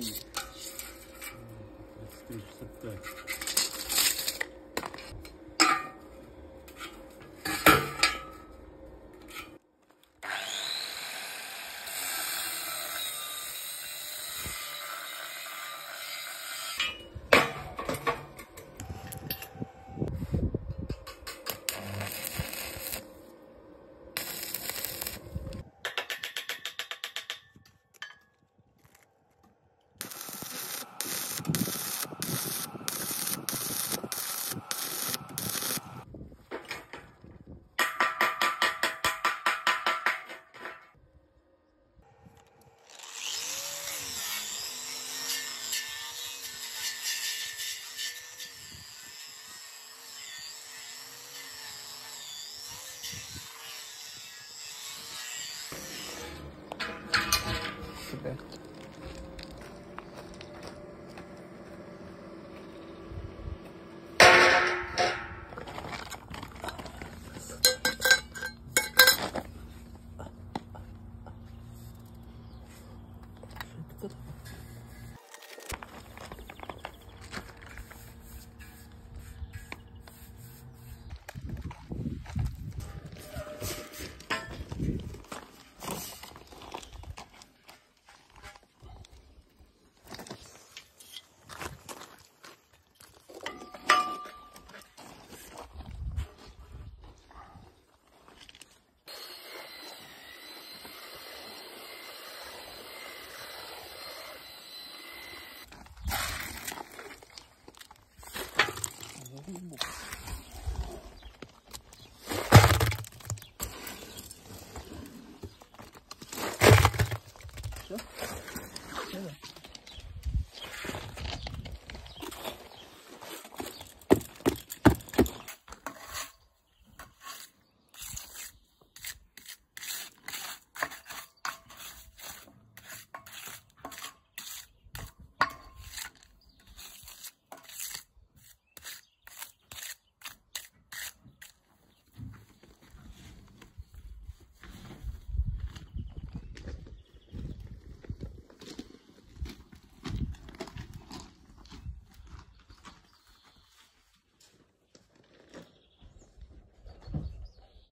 65. Super. Шутка.